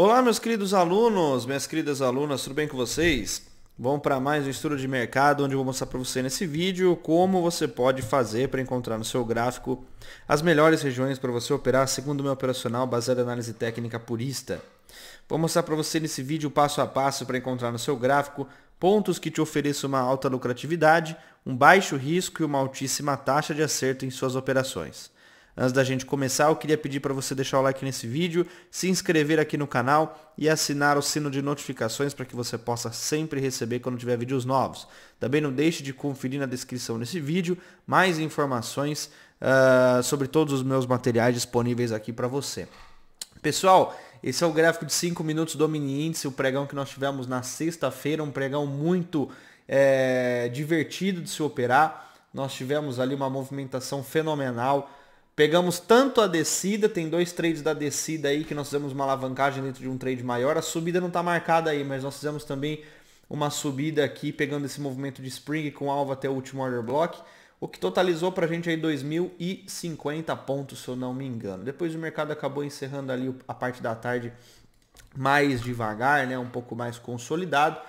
Olá, meus queridos alunos, minhas queridas alunas, tudo bem com vocês? Vamos para mais um estudo de mercado, onde eu vou mostrar para você nesse vídeo como você pode fazer para encontrar no seu gráfico as melhores regiões para você operar segundo o meu operacional baseado em análise técnica purista. Vou mostrar para você nesse vídeo passo a passo para encontrar no seu gráfico pontos que te ofereçam uma alta lucratividade, um baixo risco e uma altíssima taxa de acerto em suas operações. Antes da gente começar, eu queria pedir para você deixar o like nesse vídeo, se inscrever aqui no canal e assinar o sino de notificações para que você possa sempre receber quando tiver vídeos novos. Também não deixe de conferir na descrição desse vídeo mais informações uh, sobre todos os meus materiais disponíveis aqui para você. Pessoal, esse é o gráfico de 5 minutos do mini índice, o pregão que nós tivemos na sexta-feira, um pregão muito é, divertido de se operar. Nós tivemos ali uma movimentação fenomenal Pegamos tanto a descida, tem dois trades da descida aí que nós fizemos uma alavancagem dentro de um trade maior. A subida não está marcada aí, mas nós fizemos também uma subida aqui pegando esse movimento de spring com alvo até o último order block, o que totalizou para a gente aí 2.050 pontos, se eu não me engano. Depois o mercado acabou encerrando ali a parte da tarde mais devagar, né, um pouco mais consolidado,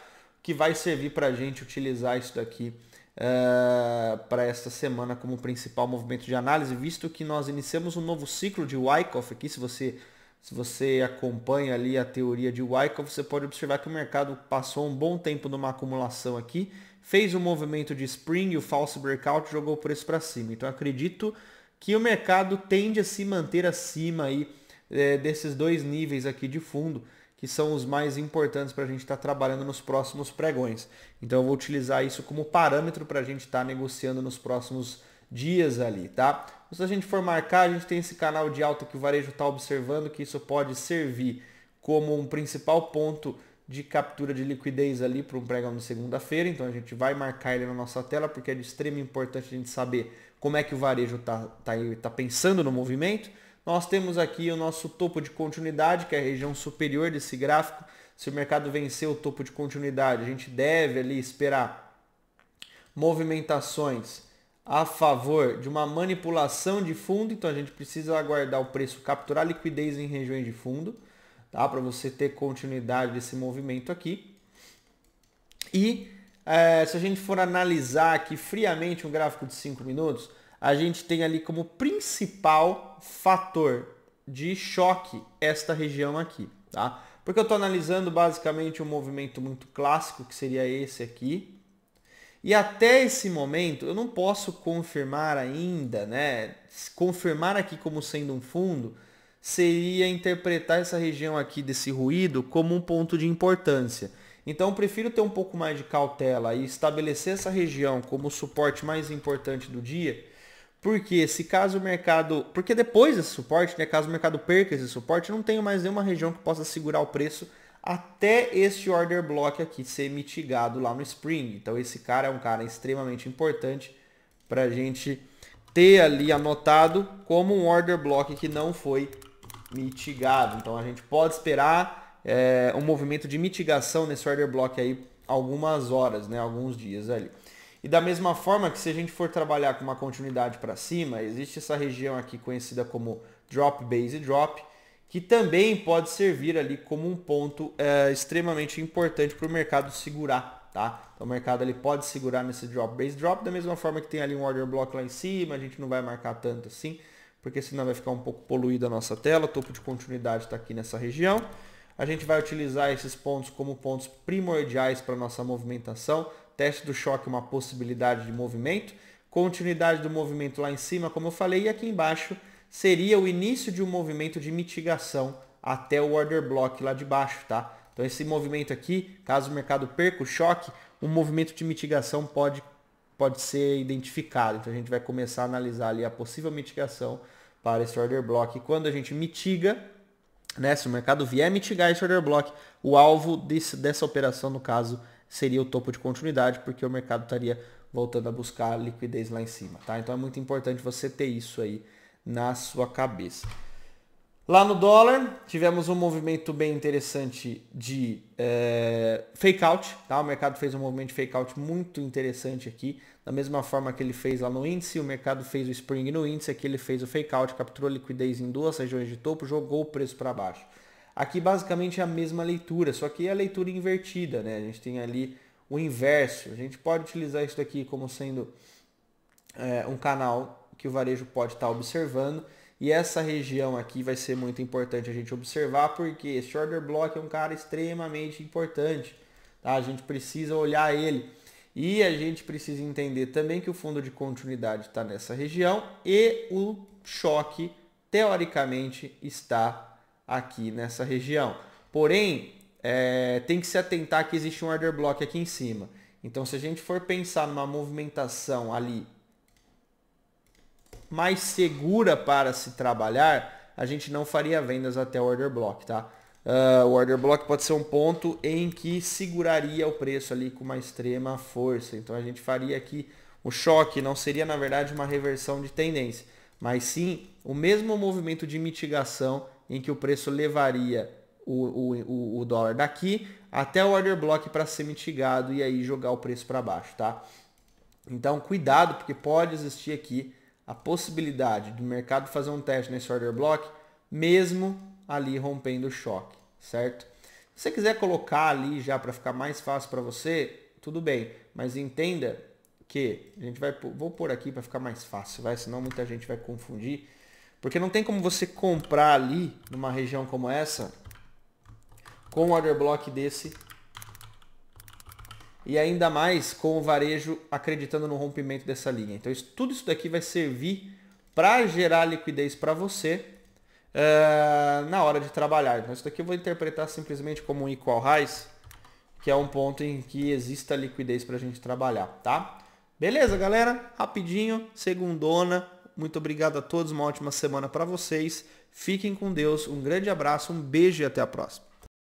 que vai servir para a gente utilizar isso daqui uh, para esta semana como principal movimento de análise, visto que nós iniciamos um novo ciclo de Wyckoff aqui, se você se você acompanha ali a teoria de Wyckoff, você pode observar que o mercado passou um bom tempo numa acumulação aqui, fez um movimento de spring, o false breakout jogou o preço para cima. Então acredito que o mercado tende a se manter acima aí é, desses dois níveis aqui de fundo que são os mais importantes para a gente estar tá trabalhando nos próximos pregões. Então eu vou utilizar isso como parâmetro para a gente estar tá negociando nos próximos dias ali, tá? Se a gente for marcar, a gente tem esse canal de alta que o varejo está observando, que isso pode servir como um principal ponto de captura de liquidez ali para um pregão de segunda-feira. Então a gente vai marcar ele na nossa tela, porque é de extrema importância a gente saber como é que o varejo está tá, tá pensando no movimento. Nós temos aqui o nosso topo de continuidade, que é a região superior desse gráfico. Se o mercado vencer o topo de continuidade, a gente deve ali esperar movimentações a favor de uma manipulação de fundo, então a gente precisa aguardar o preço capturar liquidez em regiões de fundo, tá? Para você ter continuidade desse movimento aqui. E é, se a gente for analisar aqui friamente um gráfico de 5 minutos, a gente tem ali como principal fator de choque esta região aqui, tá? Porque eu estou analisando basicamente um movimento muito clássico, que seria esse aqui. E até esse momento eu não posso confirmar ainda, né? Confirmar aqui como sendo um fundo seria interpretar essa região aqui desse ruído como um ponto de importância. Então eu prefiro ter um pouco mais de cautela e estabelecer essa região como o suporte mais importante do dia porque se caso o mercado. Porque depois desse suporte, né, caso o mercado perca esse suporte, não tenho mais nenhuma região que possa segurar o preço até este order block aqui ser mitigado lá no Spring. Então esse cara é um cara extremamente importante para a gente ter ali anotado como um order block que não foi mitigado. Então a gente pode esperar é, um movimento de mitigação nesse order block aí algumas horas, né, alguns dias ali. E da mesma forma que se a gente for trabalhar com uma continuidade para cima, existe essa região aqui conhecida como drop base drop, que também pode servir ali como um ponto é, extremamente importante para o mercado segurar, tá? Então o mercado ele pode segurar nesse drop base drop da mesma forma que tem ali um order block lá em cima, a gente não vai marcar tanto assim, porque senão vai ficar um pouco poluída a nossa tela, o topo de continuidade está aqui nessa região. A gente vai utilizar esses pontos como pontos primordiais para nossa movimentação, Teste do choque, uma possibilidade de movimento. Continuidade do movimento lá em cima, como eu falei, e aqui embaixo seria o início de um movimento de mitigação até o order block lá de baixo, tá? Então esse movimento aqui, caso o mercado perca o choque, um movimento de mitigação pode, pode ser identificado. Então a gente vai começar a analisar ali a possível mitigação para esse order block. E quando a gente mitiga, né, se o mercado vier mitigar esse order block, o alvo desse, dessa operação, no caso, seria o topo de continuidade, porque o mercado estaria voltando a buscar liquidez lá em cima, tá? Então é muito importante você ter isso aí na sua cabeça. Lá no dólar, tivemos um movimento bem interessante de é, fake out, tá? O mercado fez um movimento de fake out muito interessante aqui, da mesma forma que ele fez lá no índice, o mercado fez o spring no índice, aqui ele fez o fake out, capturou liquidez em duas regiões de topo, jogou o preço para baixo. Aqui basicamente é a mesma leitura, só que é a leitura invertida, né? A gente tem ali o inverso. A gente pode utilizar isso aqui como sendo é, um canal que o varejo pode estar observando. E essa região aqui vai ser muito importante a gente observar, porque esse order block é um cara extremamente importante. Tá? A gente precisa olhar ele. E a gente precisa entender também que o fundo de continuidade está nessa região e o choque, teoricamente, está aqui nessa região. Porém, é, tem que se atentar que existe um order block aqui em cima. Então, se a gente for pensar numa movimentação ali mais segura para se trabalhar, a gente não faria vendas até o order block, tá? Uh, o order block pode ser um ponto em que seguraria o preço ali com uma extrema força. Então a gente faria aqui o choque, não seria na verdade uma reversão de tendência, mas sim o mesmo movimento de mitigação em que o preço levaria o, o, o dólar daqui até o order block para ser mitigado e aí jogar o preço para baixo, tá? Então cuidado porque pode existir aqui a possibilidade do mercado fazer um teste nesse order block mesmo ali rompendo o choque, certo? Se você quiser colocar ali já para ficar mais fácil para você, tudo bem, mas entenda que a gente vai vou pôr aqui para ficar mais fácil, vai, senão muita gente vai confundir, porque não tem como você comprar ali numa região como essa com um order block desse e ainda mais com o varejo acreditando no rompimento dessa linha. Então isso, tudo isso daqui vai servir para gerar liquidez para você uh, na hora de trabalhar. Então isso daqui eu vou interpretar simplesmente como um equal highs, que é um ponto em que exista liquidez para a gente trabalhar, tá? Beleza, galera? Rapidinho, segundona. Muito obrigado a todos, uma ótima semana para vocês. Fiquem com Deus, um grande abraço, um beijo e até a próxima.